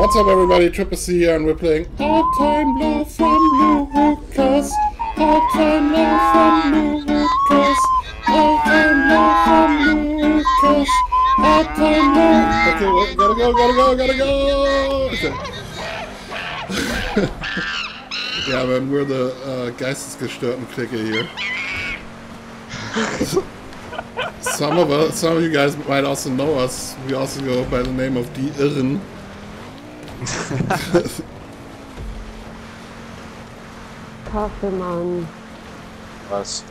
What's up, everybody? Triple C here, and we're playing All Time Low from Lucas. All Time Low from Lucas. All Time Low from Lucas. All Time Low. Okay, wait, gotta go, gotta go, gotta go. Okay. yeah, man, we're the uh, geistesgestörten Clique here. some of us, some of you guys might also know us. We also go by the name of Die Irren. Kaffeemann. Was?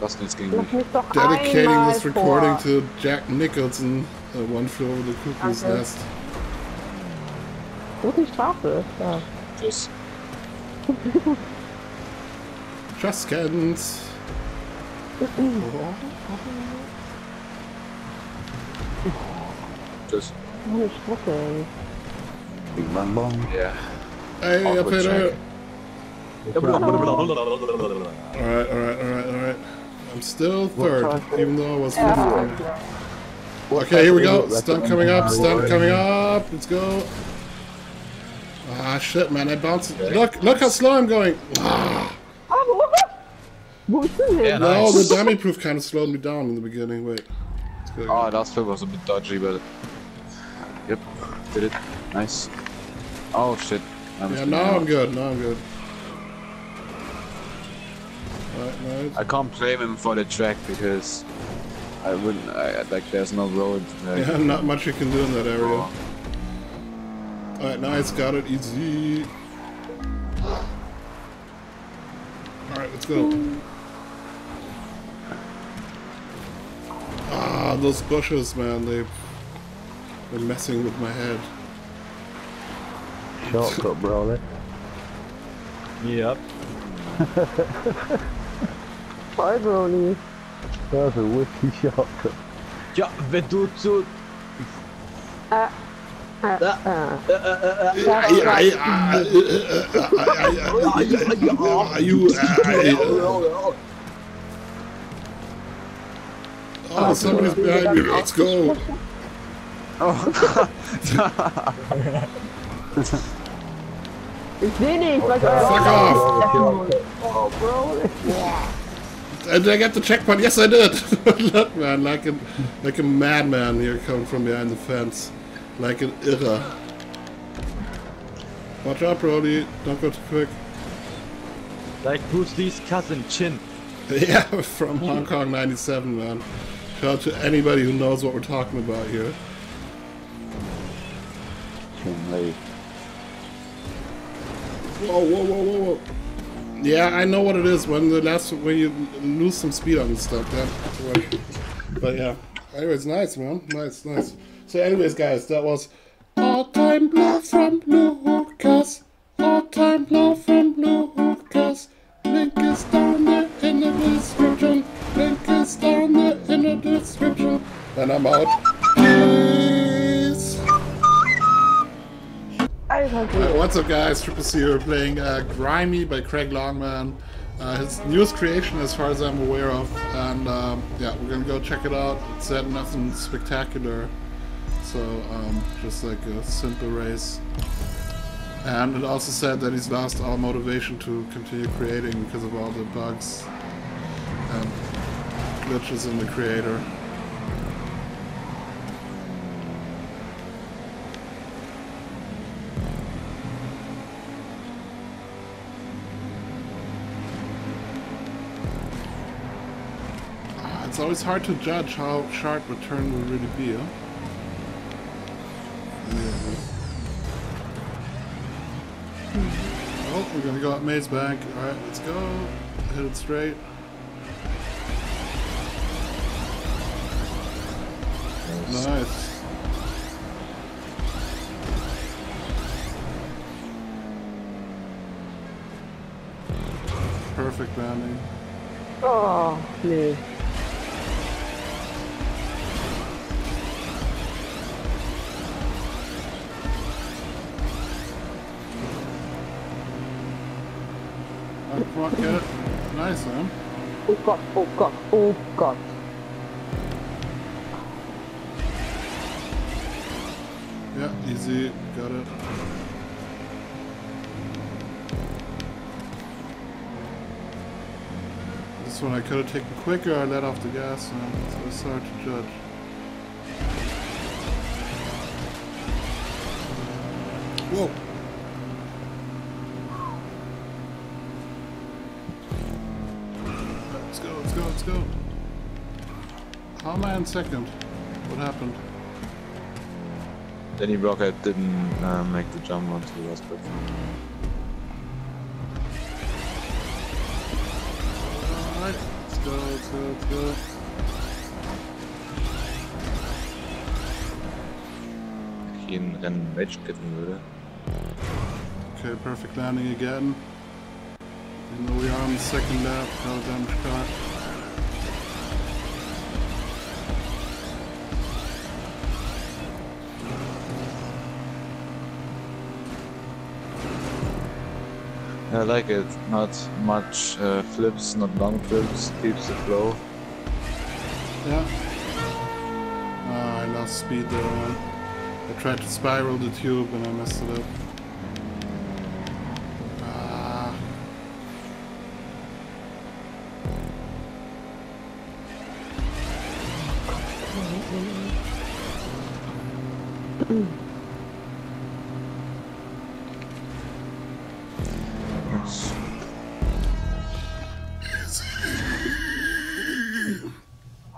Was denn jetzt gegen Lass mich? mich doch Dedicating this recording vor. to Jack Nicholson, uh, One Flew Over the Cuckoo's Danke. Nest. Die Strafe? Ja. Tschüss. Just Cans. Tschüss. Meine Struckeln. Bing bang bong. Yeah. Hey, up Awkward here. check. Alright, alright, alright, alright. I'm still third, even though I was fifth. Okay, here we go. Stunt coming up, stunt coming up. Let's go. Ah, shit, man. I bounced. Look, look how slow I'm going. Ah, Wo ist denn Ja, hin? no, the dummy proof kind of slowed me down in the beginning. Wait. Let's go Oh, again. last flip was a bit dodgy, but... Yep, did it. Nice. Oh, shit. Yeah, now. I'm good. Now I'm good. Alright, nice. I can't blame him for the track because I wouldn't. I like. There's no road. Like, Yeah, not much you can do in that area. Oh. Alright, nice, got it, easy. Alright, let's go. Ah, those bushes, man, they, they're messing with my head. Shortcut, Broly. Yep. Voll Brony. That's a wiki shortcut. Ja, wenn du zu. Äh, äh. Ai, ai, ai, ai, you, ai. Oh, somebody's behind me, let's go. Ich seh nicht, was Fuck off. Oh, Brony. Did I get the checkpoint? Yes, I did. Look, man, like a like a madman here coming from behind the fence, like an irre. Watch out, Brody. Don't go too quick. Like Bruce Lee's cousin, Chin. Yeah, from Hong Kong '97, man. Shout out to anybody who knows what we're talking about here. Chin Lee. Whoa, whoa, whoa, whoa, whoa. Yeah, I know what it is when the last when you lose some speed on this stuff. Yeah. But yeah. Anyways, nice man, nice, nice. So, anyways, guys, that was All Time Low from Lucas. All Time Low from Lucas. Link is down there in the description. Link is down there in the description. And I'm out. Uh, what's up, guys? Triple C here playing uh, Grimey by Craig Longman. Uh, his newest creation, as far as I'm aware of. And um, yeah, we're gonna go check it out. It said nothing spectacular, so um, just like a simple race. And it also said that he's lost all motivation to continue creating because of all the bugs and glitches in the creator. It's always hard to judge how sharp a turn will really be, huh? Oh, we're gonna go up Maze Bank. Alright, let's go. Hit it straight. Nice. Perfect landing. Oh, nee. Alright, come on, get it. Nice, man. Oh god, oh god, oh god. Yeah, easy. Got it. This one I could have taken quicker. I let off the gas, man. So it's hard to judge. Whoa. Let's go. How am I in second? What happened? Danny Brockhead didn't uh, make the jump onto the last platform. Alright, let's go, let's go, let's go. Geen Rennen Rage würde. Okay, perfect landing again. Even though we are on the second lap, a damage car. I like it. Not much uh, flips, not long flips. Keeps the flow. Yeah. Ah, I lost speed there. I tried to spiral the tube and I messed it up.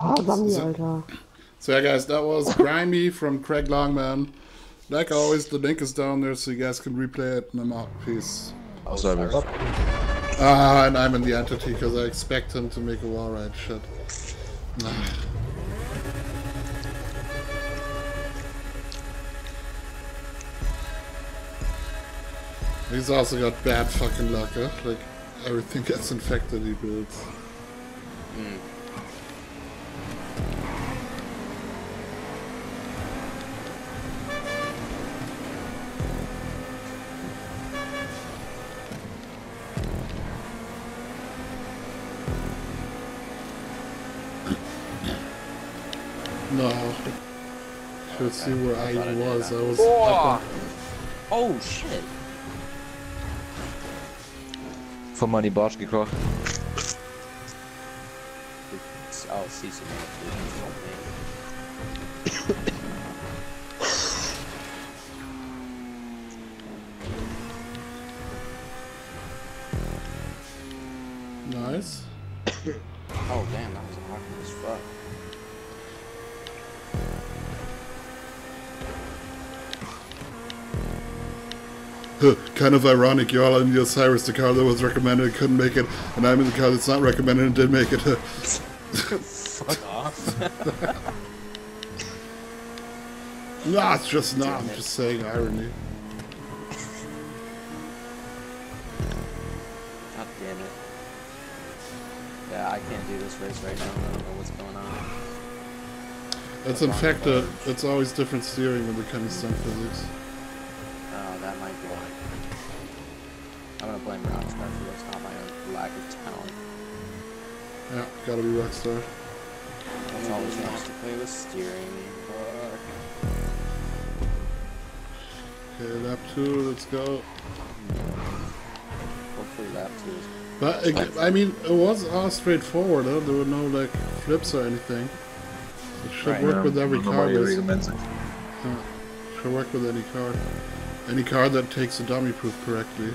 Sami, So- Alter. So yeah, guys, that was Grimey from Craig Longman. Like always, the link is down there so you guys can replay it, and I'm out. Peace. Oh, sorry. Ah, and I'm in the entity because I expect him to make a wall ride. Shit. He's also got bad fucking luck, huh? Like, everything gets infected he builds. No. Should see where I I was. I was up Oh shit. Voor money Bosch gekocht. Oh, see some Huh, kind of ironic. You're all in the Osiris, the car that was recommended and couldn't make it, and I'm in the car that's not recommended and did make it. Fuck off. nah, it's just not. I'm it. just saying irony. God damn it. Yeah, I can't do this race right now. I don't know what's going on. It's infected. It's always different steering when they come to stunt physics. That might be why. I'm gonna blame Rockstar for this, not my own lack of talent. Yeah, gotta be Rockstar. It's always nice to play with steering. Fuck. Okay, lap two, let's go. Hopefully lap two is But it, I mean, it was all straightforward. Huh? There were no like flips or anything. It should Right. work with every car. Basically. recommends it. Yeah, should work with any car. Any card that takes the dummy proof correctly.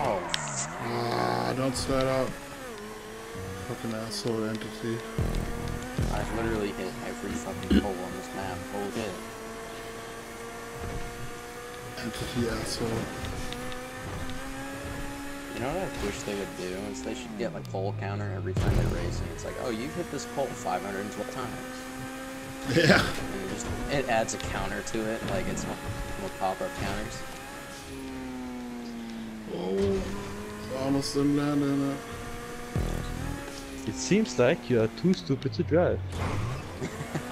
Oh, Ah, don't slide out. Fucking asshole entity. I've literally hit every fucking hole on this map. Hold it. Entity asshole. You know what I wish they would do is they should get like pole counter every time they're racing. It's like, oh, you've hit this pole 512 times. Yeah. And it just it adds a counter to it, like it's one will pop up counters. Oh, almost didn't land in it. It seems like you are too stupid to drive.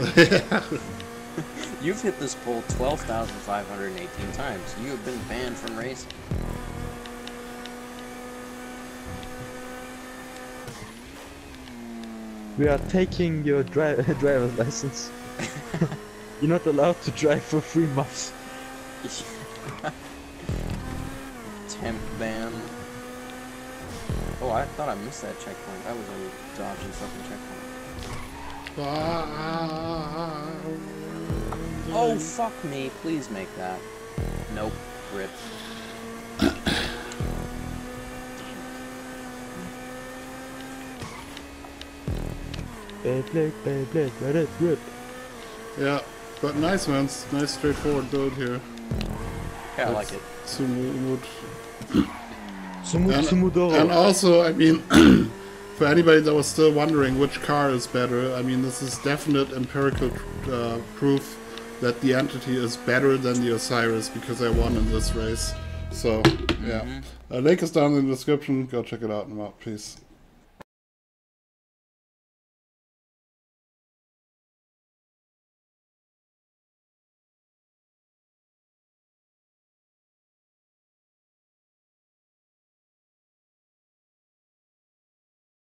You've hit this pole 12,518 times. You have been banned from racing. We are taking your dri driver's license. You're not allowed to drive for three months. Temp ban. Oh, I thought I missed that checkpoint. That was a dodgy fucking checkpoint. Oh, fuck me. Please make that. Nope. Rip. Beyblade, Beyblade, let it rip. Yeah, but nice man, nice straightforward build here. Yeah, I like it. Smooth. Sumu And, Sumudoro. and also, I mean, for anybody that was still wondering which car is better, I mean, this is definite empirical uh, proof that the entity is better than the Osiris because I won in this race. So, yeah. Uh, link is down in the description. Go check it out and I'm out. Peace.